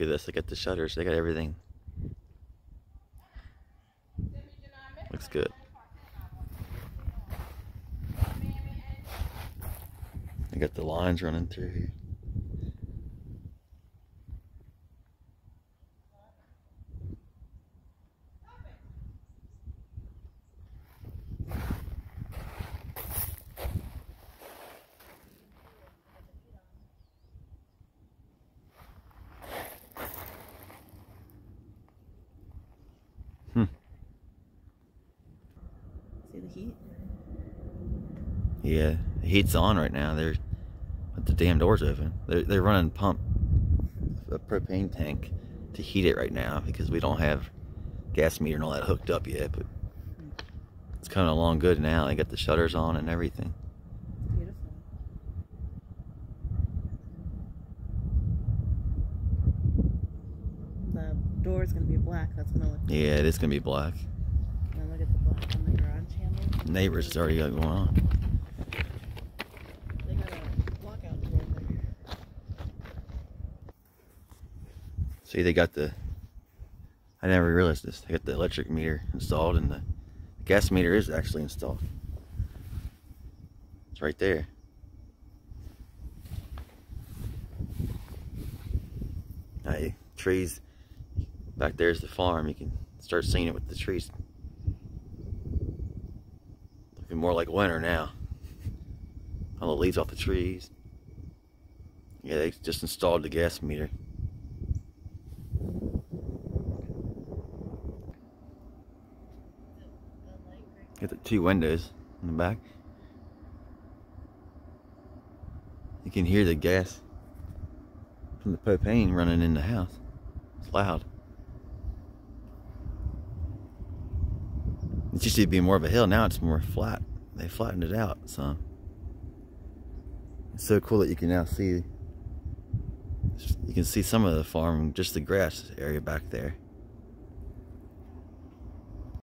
at this. They got the shutters. They got everything. Looks good. They got the lines running through here. Hmm. See the heat? Yeah, the heat's on right now. They're but the damn door's open. They're they're running pump a propane tank to heat it right now because we don't have gas meter and all that hooked up yet. But it's coming along good now. They got the shutters on and everything. The door's gonna be black. That's gonna look. Yeah, it is gonna be black. Now look at the black on the garage handle. Neighbors has already got going on. They got a lockout door there. See, they got the. I never realized this. They got the electric meter installed, and the gas meter is actually installed. It's right there. Hey, trees. Back there's the farm. You can start seeing it with the trees. Looking more like winter now. All the leaves off the trees. Yeah, they just installed the gas meter. Got the two windows in the back. You can hear the gas from the propane running in the house. It's loud. It used to be more of a hill, now it's more flat. They flattened it out So It's so cool that you can now see you can see some of the farm, just the grass area back there.